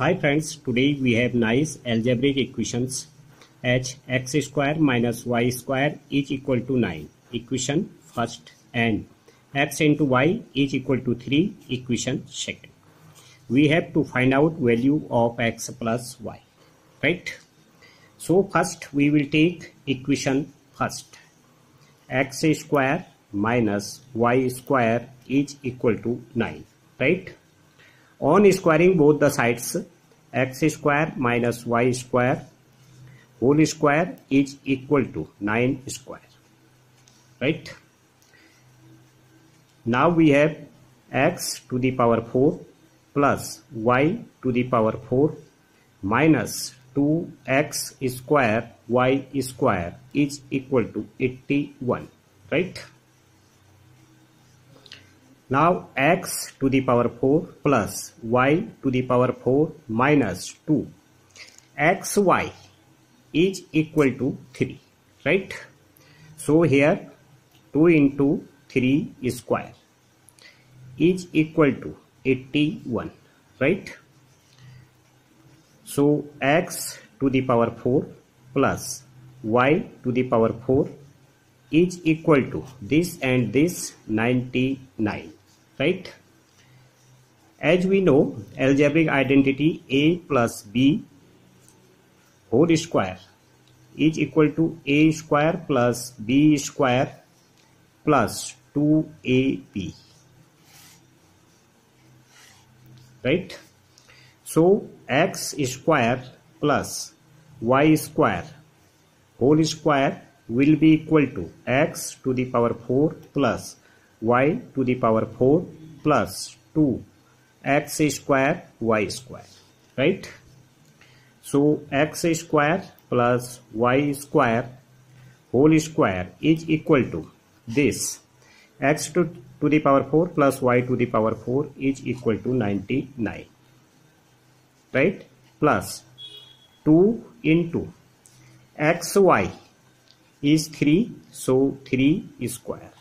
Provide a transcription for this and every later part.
Hi friends, today we have nice algebraic equations h x square minus y square is equal to 9 equation first and x into y is equal to 3 equation second. We have to find out value of x plus y, right? So first we will take equation first x square minus y square is equal to 9, right? On squaring both the sides, x square minus y square whole square is equal to 9 square. Right? Now we have x to the power 4 plus y to the power 4 minus 2x square y square is equal to 81. Right? Now x to the power 4 plus y to the power 4 minus 2 xy is equal to 3 right? So here 2 into 3 square is equal to 81 right? So x to the power 4 plus y to the power 4 is equal to this and this 99 right? As we know algebraic identity a plus b whole square is equal to a square plus b square plus 2ab right? So x square plus y square whole square will be equal to x to the power 4 plus y to the power 4 plus 2 x square y square right? So x square plus y square whole square is equal to this. X to, to the power 4 plus y to the power 4 is equal to 99 right? Plus 2 into xy is 3 so 3 square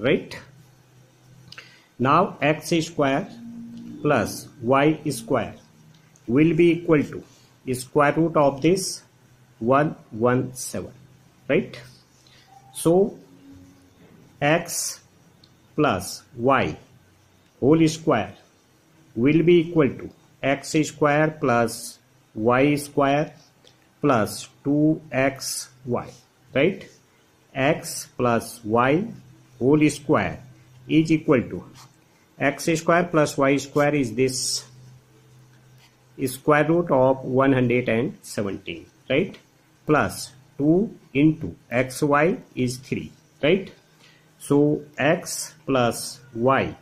right? Now x square plus y square will be equal to square root of this 117 right? So x plus y whole square will be equal to x square plus y square plus 2xy right? x plus y whole square is equal to x square plus y square is this square root of 117 right? Plus 2 into xy is 3 right? So x plus y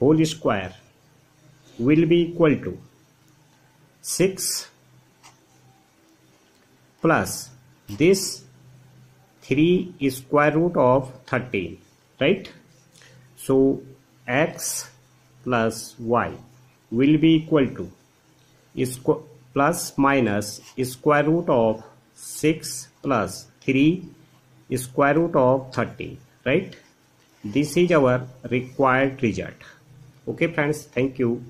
whole square will be equal to 6 plus this 3 square root of 13 right? So x plus y will be equal to plus minus square root of 6 plus 3 square root of 13 right? This is our required result. Okay friends thank you